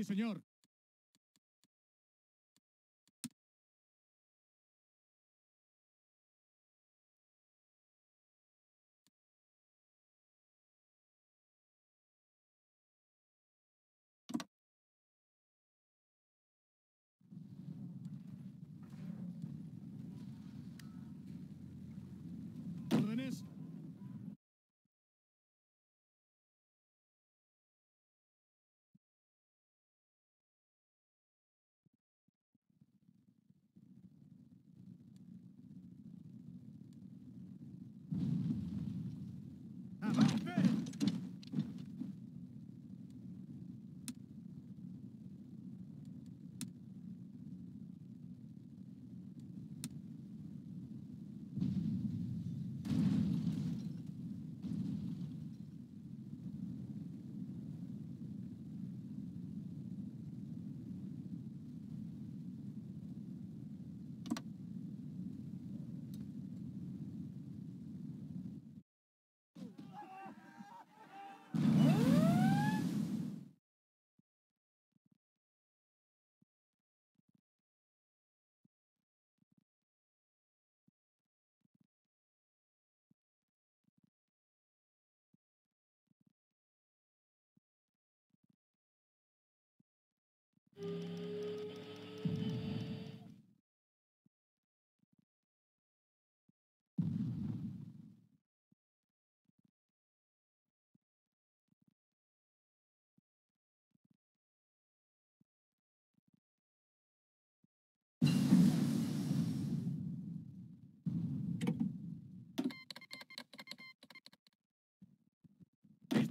Sí, señor.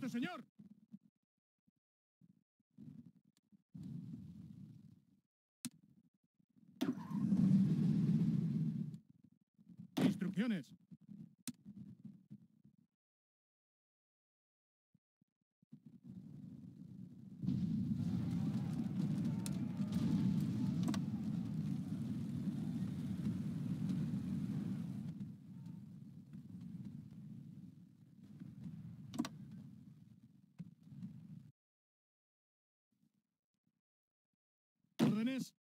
Señor! unit. Renes